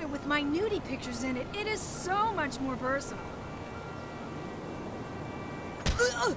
get it with my nudie pictures in it. It is so much more personal. Oh!